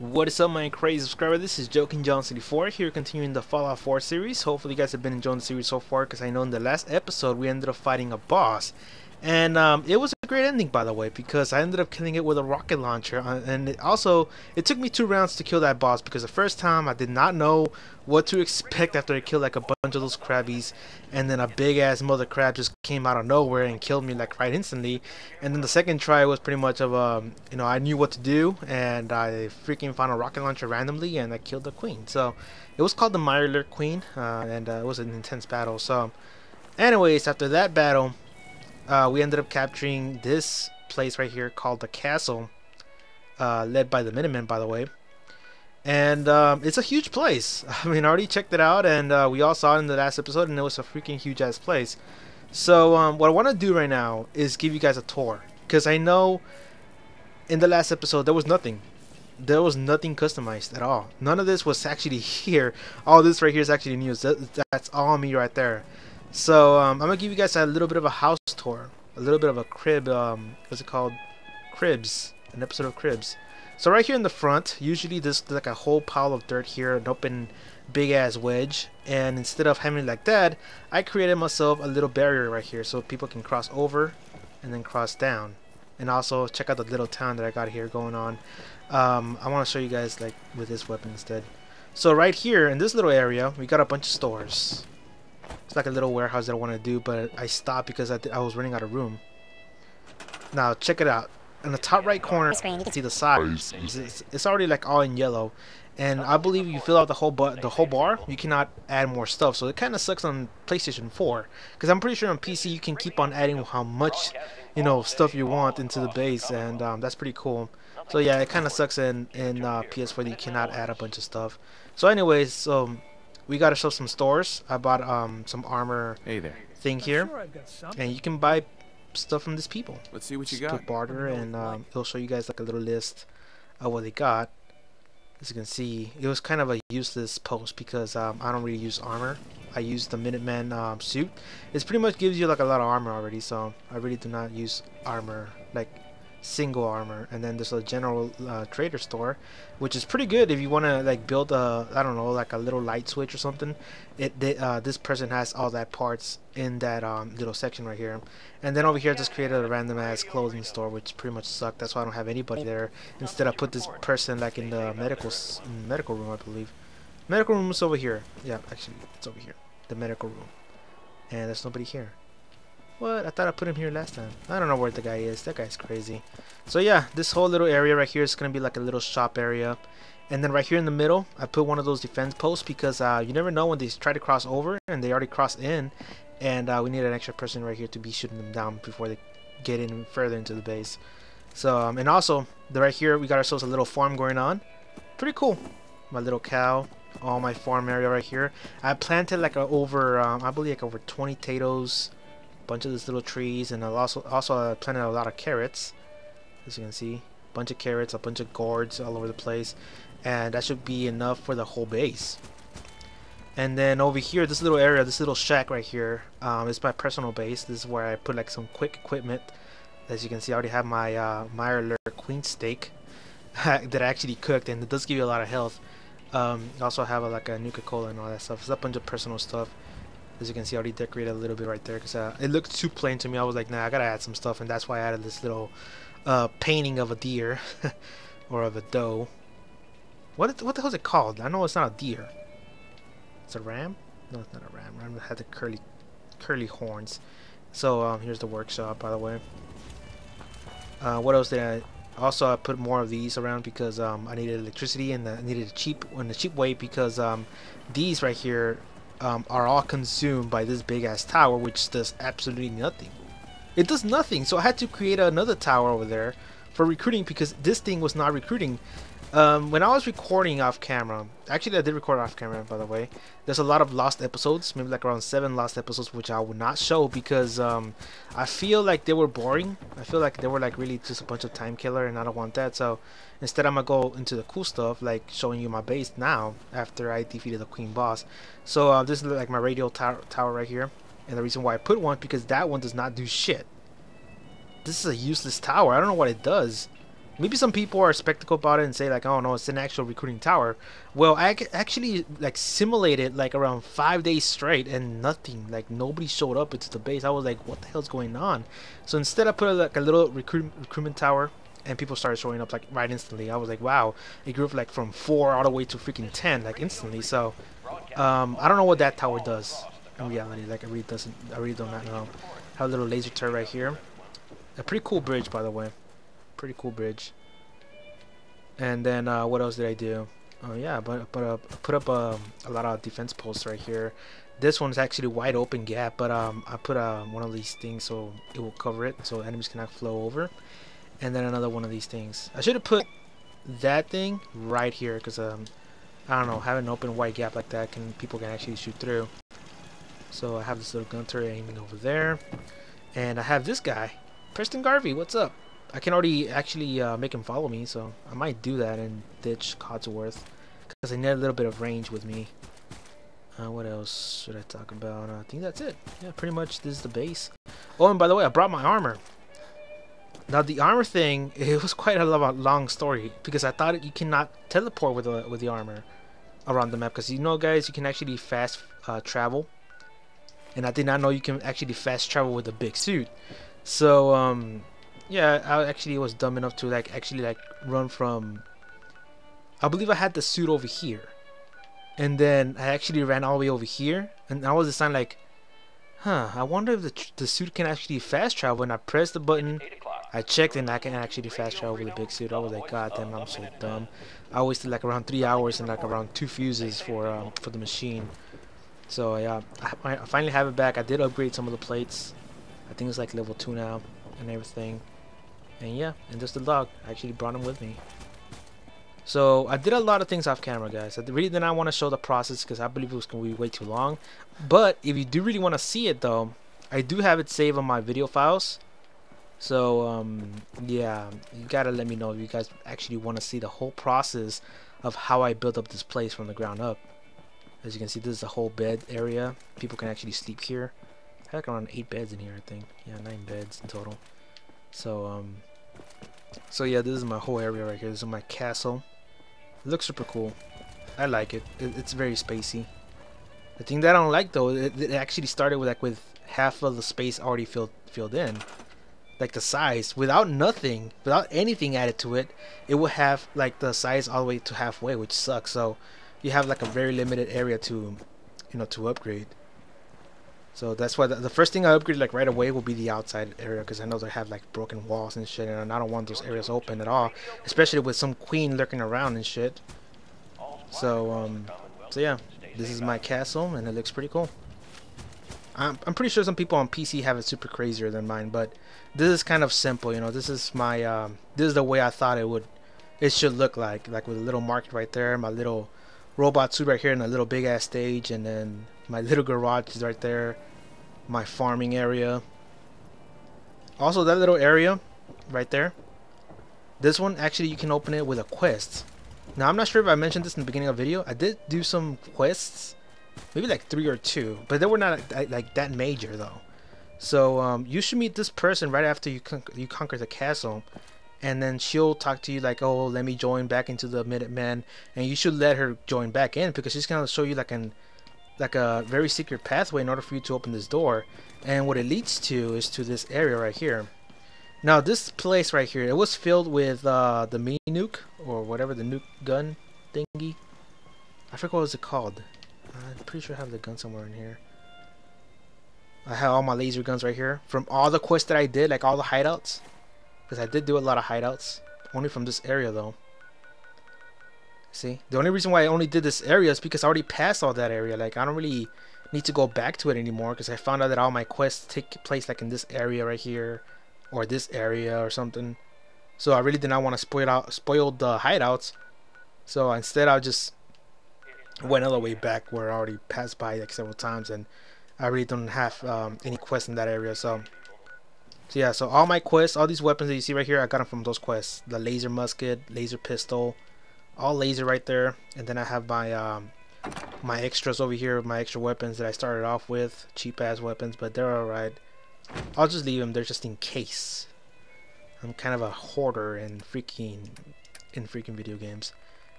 What is up my crazy subscriber, this is Joking John 64 here continuing the Fallout 4 series. Hopefully you guys have been enjoying the series so far because I know in the last episode we ended up fighting a boss. And um, it was a great ending by the way because I ended up killing it with a rocket launcher uh, and it also it took me two rounds to kill that boss because the first time I did not know what to expect after I killed like a bunch of those crabbies and then a big ass mother crab just came out of nowhere and killed me like right instantly. And then the second try was pretty much of um you know I knew what to do and I freaking found a rocket launcher randomly and I killed the queen. So it was called the Mirelurk Queen uh, and uh, it was an intense battle. So anyways after that battle uh, we ended up capturing this place right here called the castle, uh, led by the Minutemen, by the way. And um, it's a huge place. I mean, I already checked it out, and uh, we all saw it in the last episode, and it was a freaking huge ass place. So, um, what I want to do right now is give you guys a tour, because I know in the last episode there was nothing. There was nothing customized at all. None of this was actually here. All this right here is actually news. That, that's all me right there. So um, I'm gonna give you guys a little bit of a house tour, a little bit of a crib. Um, what's it called? Cribs. An episode of Cribs. So right here in the front, usually there's like a whole pile of dirt here, an open big ass wedge, and instead of having it like that, I created myself a little barrier right here so people can cross over and then cross down. And also check out the little town that I got here going on. Um, I want to show you guys like with this weapon instead. So right here in this little area, we got a bunch of stores. It's like a little warehouse that I want to do, but I stopped because I, I was running out of room. Now, check it out. In the top right corner, you can see the size. It's, it's, already like all in yellow. And I believe you fill out the whole the whole bar, you cannot add more stuff. So it kind of sucks on PlayStation 4. Because I'm pretty sure on PC you can keep on adding how much, you know, stuff you want into the base. And um, that's pretty cool. So yeah, it kind of sucks in, in uh, PS4 that you cannot add a bunch of stuff. So anyways, so um, we got ourselves some stores. I bought um some armor hey there. thing here, and you can buy stuff from these people. Let's see what you Just got. Click barter, and um, it'll show you guys like a little list of what they got. As you can see, it was kind of a useless post because um, I don't really use armor. I use the Minuteman um, suit. It pretty much gives you like a lot of armor already, so I really do not use armor like single armor and then there's a general uh, trader store which is pretty good if you want to like build a I don't know like a little light switch or something. It they, uh, this person has all that parts in that um, little section right here. And then over here I just created a random ass clothing store which pretty much sucked. That's why I don't have anybody there. instead I put this person like in the medical medical room I believe. Medical room is over here. Yeah actually it's over here. The medical room. And there's nobody here what? I thought I put him here last time. I don't know where the guy is. That guy's crazy. So yeah, this whole little area right here is going to be like a little shop area. And then right here in the middle, I put one of those defense posts because uh, you never know when they try to cross over and they already crossed in. And uh, we need an extra person right here to be shooting them down before they get in further into the base. So, um, and also, the right here, we got ourselves a little farm going on. Pretty cool. My little cow, all my farm area right here. I planted like a over, um, I believe like over 20 potatoes, bunch of these little trees and I also also uh, planted a lot of carrots as you can see. A bunch of carrots a bunch of gourds all over the place and that should be enough for the whole base. And then over here this little area this little shack right here um, is my personal base. This is where I put like some quick equipment. As you can see I already have my uh, Mirelurk Queen steak that I actually cooked and it does give you a lot of health. Um, also have a, like a Nuka-Cola and all that stuff. It's a bunch of personal stuff as you can see, I already decorated a little bit right there because uh, it looked too plain to me. I was like, nah, I gotta add some stuff, and that's why I added this little uh, painting of a deer or of a doe. What what the hell is it called? I know it's not a deer. It's a ram. No, it's not a ram. Ram had the curly curly horns. So um, here's the workshop, by the way. Uh, what else did I? Also, I put more of these around because um, I needed electricity and I needed a cheap in a cheap way because um, these right here um, are all consumed by this big ass tower which does absolutely nothing. It does nothing so I had to create another tower over there for recruiting because this thing was not recruiting um, when I was recording off camera, actually I did record off camera by the way, there's a lot of lost episodes, maybe like around 7 lost episodes which I will not show because um, I feel like they were boring. I feel like they were like really just a bunch of time killer and I don't want that. So instead I'm to go into the cool stuff like showing you my base now after I defeated the queen boss. So uh, this is like my radio tower, tower right here. And the reason why I put one because that one does not do shit. This is a useless tower. I don't know what it does. Maybe some people are skeptical about it and say like, oh no, it's an actual recruiting tower. Well, I actually like simulated like around five days straight and nothing, like nobody showed up into the base. I was like, what the hell's going on? So instead, I put like a little recruit recruitment tower, and people started showing up like right instantly. I was like, wow, it grew up like from four all the way to freaking ten, like instantly. So um, I don't know what that tower does in reality. Like I really doesn't, I really do not know. Have a little laser turret right here. A pretty cool bridge, by the way. Pretty cool bridge. And then uh, what else did I do? Oh yeah, but but uh, put up um, a lot of defense posts right here. This one's actually wide open gap, but um, I put uh, one of these things so it will cover it, so enemies cannot flow over. And then another one of these things. I should have put that thing right here, because um, I don't know, having an open wide gap like that can people can actually shoot through. So I have this little gun turret aiming over there, and I have this guy, Preston Garvey. What's up? I can already actually uh, make him follow me, so I might do that and ditch Codsworth because I need a little bit of range with me. Uh, what else should I talk about? Uh, I think that's it. Yeah, pretty much this is the base. Oh, and by the way, I brought my armor. Now the armor thing, it was quite a long story because I thought you cannot teleport with the with the armor around the map because you know, guys, you can actually fast uh, travel, and I did not know you can actually fast travel with a big suit. So um, yeah, I actually was dumb enough to like actually like run from. I believe I had the suit over here, and then I actually ran all the way over here, and I was deciding like, huh, I wonder if the the suit can actually fast travel. And I pressed the button, I checked, and I can actually fast travel with a big suit. I was like, god damn, I'm so dumb. I wasted like around three hours and like around two fuses for um, for the machine. So yeah, I, I finally have it back. I did upgrade some of the plates. I think it's like level two now and everything. And yeah, and just the dog. I actually brought him with me. So I did a lot of things off camera, guys. I really did not want to show the process because I believe it was going to be way too long. But if you do really want to see it, though, I do have it saved on my video files. So um, yeah, you gotta let me know if you guys actually want to see the whole process of how I built up this place from the ground up. As you can see, this is a whole bed area. People can actually sleep here. I have around eight beds in here, I think. Yeah, nine beds in total. So um, so yeah, this is my whole area right here. This is my castle. It looks super cool. I like it. it it's very spacey. The thing that I don't like though, it, it, actually started with like with half of the space already filled filled in. Like the size, without nothing, without anything added to it, it will have like the size all the way to halfway, which sucks. So you have like a very limited area to, you know, to upgrade. So that's why the, the, first thing I upgrade like right away will be the outside area because I know they have like broken walls and shit and I don't want those areas open at all, especially with some queen lurking around and shit. So um, so yeah, this is my castle and it looks pretty cool. I'm I'm pretty sure some people on PC have it super crazier than mine, but this is kind of simple. You know, this is my um, this is the way I thought it would it should look like, like with a little market right there, my little robot suit right here, and a little big ass stage, and then my little garage is right there my farming area. Also that little area right there this one actually you can open it with a quest. Now I'm not sure if I mentioned this in the beginning of the video. I did do some quests maybe like three or two but they were not like that major though. So um, you should meet this person right after you con you conquer the castle and then she'll talk to you like oh let me join back into the Minutemen and you should let her join back in because she's gonna show you like an like a very secret pathway in order for you to open this door. And what it leads to is to this area right here. Now this place right here it was filled with uh, the mini nuke or whatever the nuke gun thingy. I forget what was it called. I'm pretty sure I have the gun somewhere in here. I have all my laser guns right here from all the quests that I did like all the hideouts. Because I did do a lot of hideouts only from this area though See, the only reason why I only did this area is because I already passed all that area. Like, I don't really need to go back to it anymore because I found out that all my quests take place like in this area right here or this area or something. So I really did not want to spoil out spoil the hideouts. So instead, I just went all the way back where I already passed by like several times, and I really don't have um, any quests in that area. So, so yeah, so all my quests, all these weapons that you see right here, I got them from those quests: the laser musket, laser pistol, all laser right there and then I have my um, my extras over here my extra weapons that I started off with cheap ass weapons but they're alright I'll just leave them there just in case I'm kind of a hoarder in freaking in freaking video games.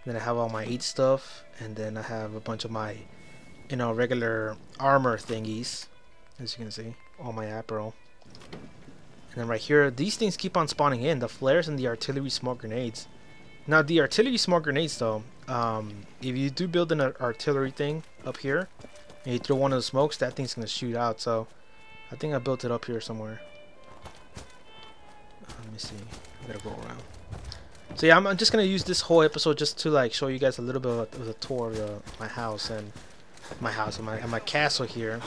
then I have all my eat stuff, and then I have a bunch of my you know regular armor thingies, as you can see, all my apparel. And then right here, these things keep on spawning in the flares and the artillery smoke grenades. Now the artillery smoke grenades though, um, if you do build an artillery thing up here, and you throw one of the smokes, that thing's gonna shoot out. So I think I built it up here somewhere. Uh, let me see. I gotta go around. So yeah, I'm, I'm, just gonna use this whole episode just to like show you guys a little bit of a, of a tour of the, my house and my house and my and my castle here,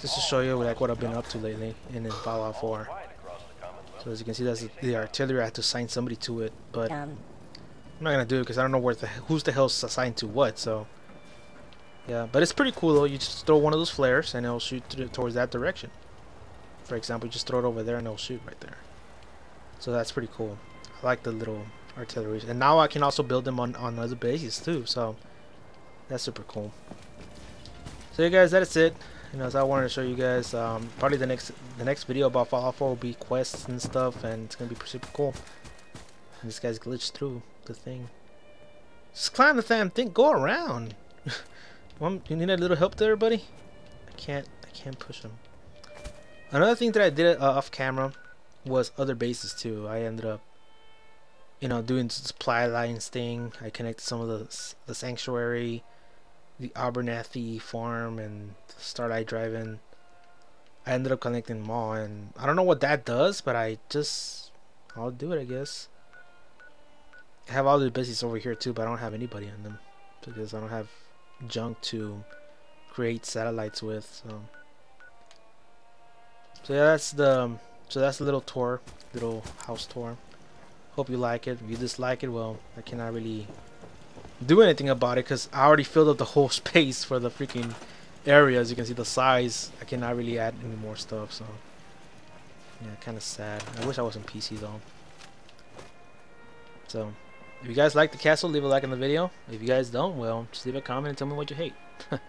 just to show you like what I've been up to lately in, in Fallout 4. So as you can see, that's the artillery. I had to assign somebody to it, but um. I'm not gonna do it because I don't know where the who's the hell's assigned to what. So yeah, but it's pretty cool though. You just throw one of those flares and it'll shoot towards that direction. For example, you just throw it over there and it'll shoot right there. So that's pretty cool. I like the little artillery. And now I can also build them on, on other bases too. So that's super cool. So yeah guys, that's it. You know, as I wanted to show you guys, um, probably the next the next video about Fallout 4 will be quests and stuff, and it's gonna be super cool. And this guy's glitched through the thing. Just climb the damn thing. Go around. Well, you need a little help there, buddy? I can't. I can't push him. Another thing that I did uh, off camera was other bases too. I ended up, you know, doing supply lines thing. I connected some of the the sanctuary, the Abernathy farm, and Starlight Drive-In. I ended up connecting them all, and I don't know what that does, but I just I'll do it, I guess. I have all the bases over here too, but I don't have anybody on them because I don't have junk to create satellites with. So, so yeah, that's the so that's a little tour, little house tour. Hope you like it. If you dislike it, well, I cannot really do anything about it because I already filled up the whole space for the freaking area. As you can see, the size. I cannot really add any more stuff. So yeah, kind of sad. I wish I was on PC though. So. If you guys like the castle, leave a like on the video. If you guys don't, well, just leave a comment and tell me what you hate.